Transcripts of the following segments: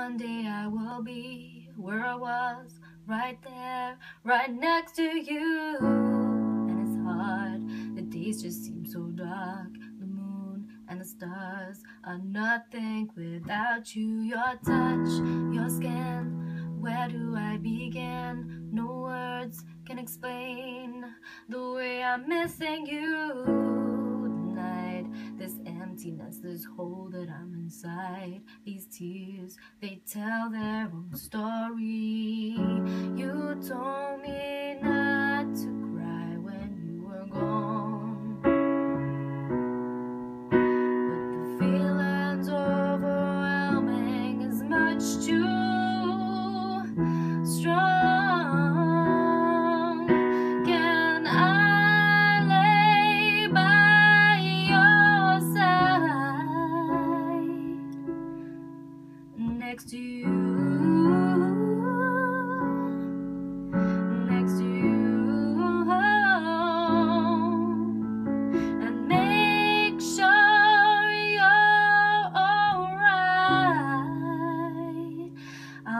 one day I will be where I was, right there, right next to you. And it's hard, the days just seem so dark. The moon and the stars are nothing without you. Your touch, your skin, where do I begin? No words can explain the way I'm missing you emptiness, this hole that I'm inside. These tears, they tell their own story.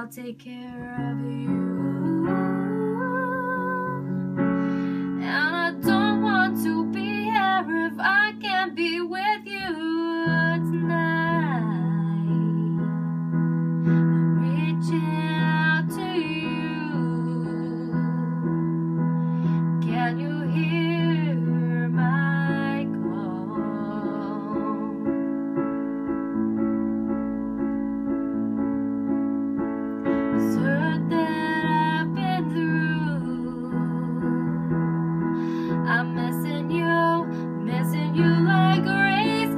I'll take care of you. I'm missing you, missing you like crazy.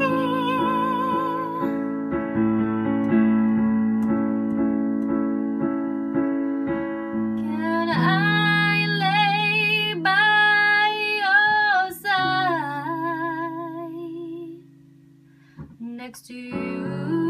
Can I lay by your side next to you?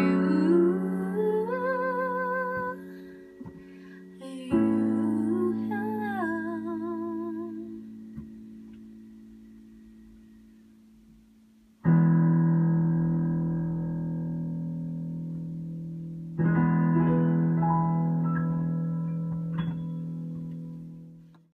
you.